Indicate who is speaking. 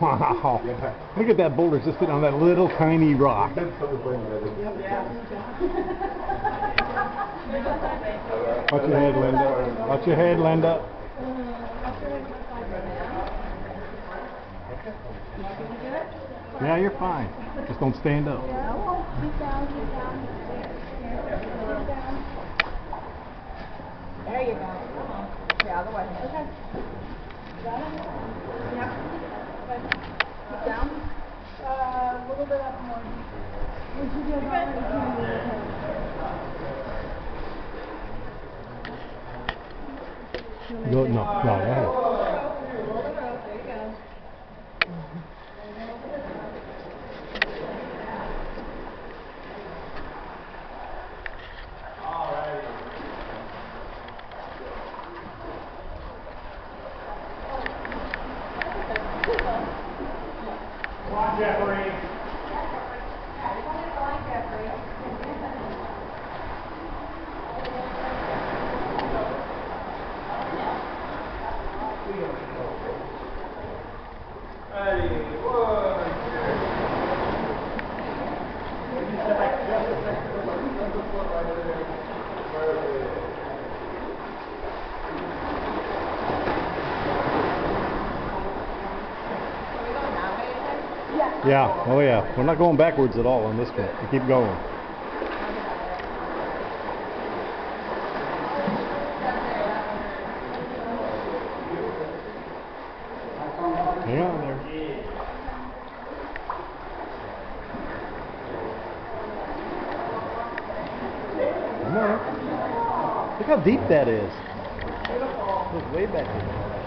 Speaker 1: Wow. Look at that boulder just sitting on that little tiny rock. Watch your head, Linda. Watch your head, Linda. Yeah, you're fine. Just don't stand up.
Speaker 2: There you go. Come on. Okay, other way. Okay. Got it? Yep. Okay. Keep down. Uh, a little bit up more. We should get about
Speaker 1: No, no, no, go
Speaker 2: Come Jeffrey. Hey, whoa.
Speaker 1: Yeah, oh yeah. We're not going backwards at all on this one. We keep going. Look how deep that is. Look way back there.